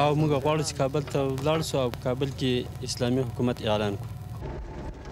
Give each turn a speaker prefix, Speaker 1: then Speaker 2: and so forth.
Speaker 1: او موږ غواړو چې کابل ته ولاړ شو او په کابل کې اسلامي حکومت اعلان کړو.